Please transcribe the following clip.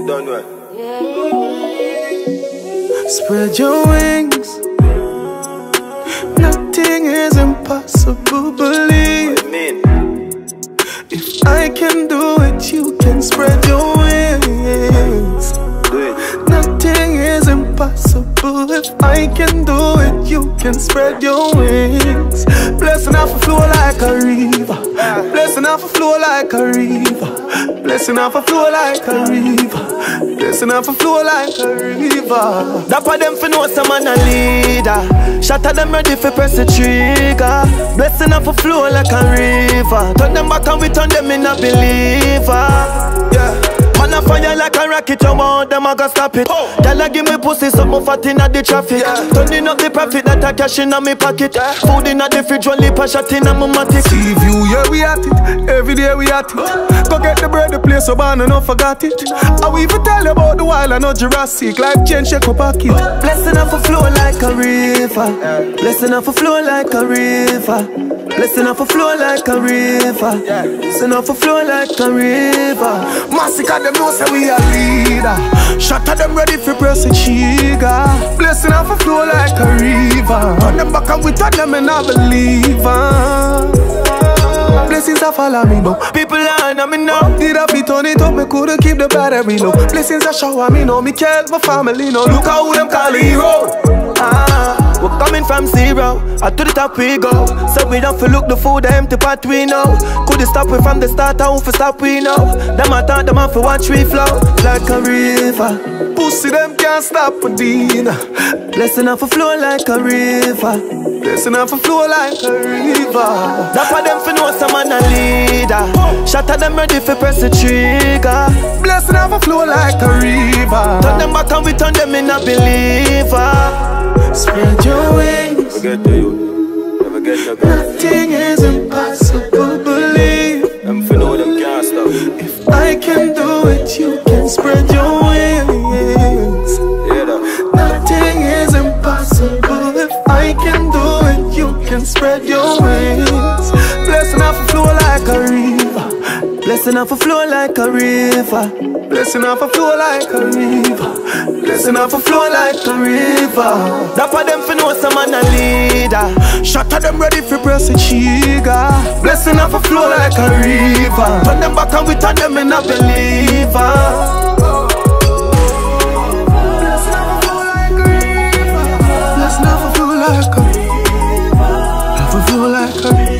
You don't know. Spread your wings. Nothing is impossible. Believe What you mean? if I can do it, you can spread your wings. Nothing is impossible. If I can do it, you can spread your wings. Blessing off a flow like a river. Off a flow like a river. Blessing off a flow like a river. Blessing off a flow like a river. Dapper them for know some man a leader. Shatter them ready for press the trigger. Blessing off a flow like a river. Turn them back and we turn them in a believer. Yeah. Man a fire like a rocket, you want them I go stop it. Girl, give me pussy, something fat inna the traffic. Turning up the profit that I cash inna me pocket. Food inna the fridge, one lip a shot inna my matic. See view, yeah we at it. Every day we at it. Go get the bread, the place so bad and not forgot it. I will even tell you about the wild and not Jurassic. Life change, shake up pocket. Blessing off a flow like a river. Blessing off a flow like a river. Blessing off a flow like a river. Blessing off a flow like a river. Masicka them know say we a leader. Shatter them ready for press the trigger. Blessing off a flow like a river. Turn them back and we turn them and I believe. Blessings are follow me now. People are on me now. Did I fit on it up? Me coulda keep the battery low. Blessings are shower me now. Me care my family now. Look how them call hero. Ah. We're coming from zero, out to the top we go. So we don't feel look the food, the empty pot we know. Could stop we from the start, how for stop we know. Them I thought them off for watch we flow like a river. Pussy them can't stop for dinner. Blessing off a flow like a river. Blessing off a flow like a river. That's why them for know some man a leader. Shatter them ready for press the trigger. Blessing off a flow like a river. Turn them back and we turn them in a believer. Get to you. Never get to God. Nothing is impossible. Believe Them for know them can't stop. if I can do it, you can spread your wings. Yeah, though. Nothing is impossible. If I can do it, you can spread your wings. Blessing off a flow like a river. Blessing off a flow like a river. Blessing off a flow like a river. Dapper them for know some man a leader. Shatter them ready for press the trigger. Blessing off a flow like a river. Turn them back and we turn them in a believer. A like a river. Off a flow like a